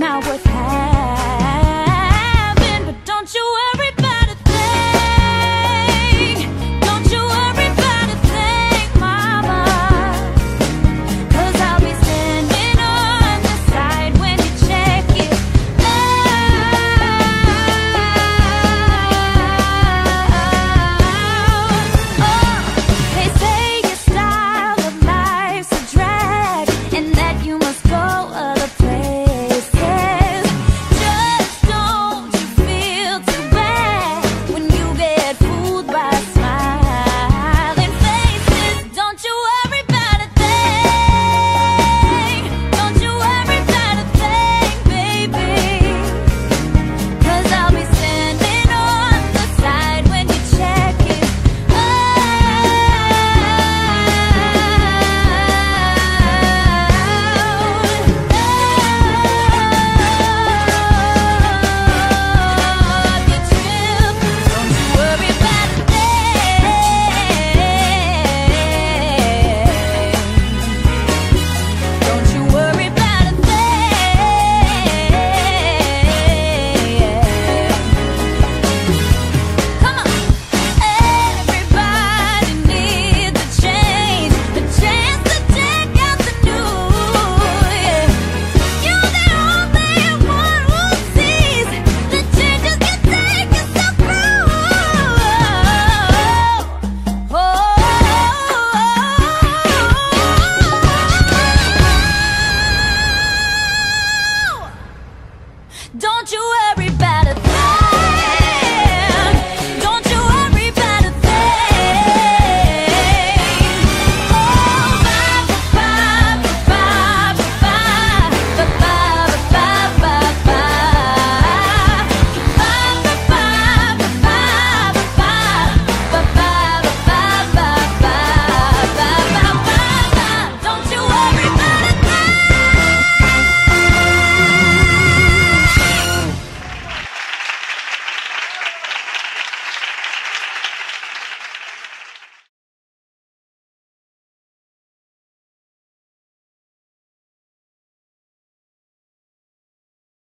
now worth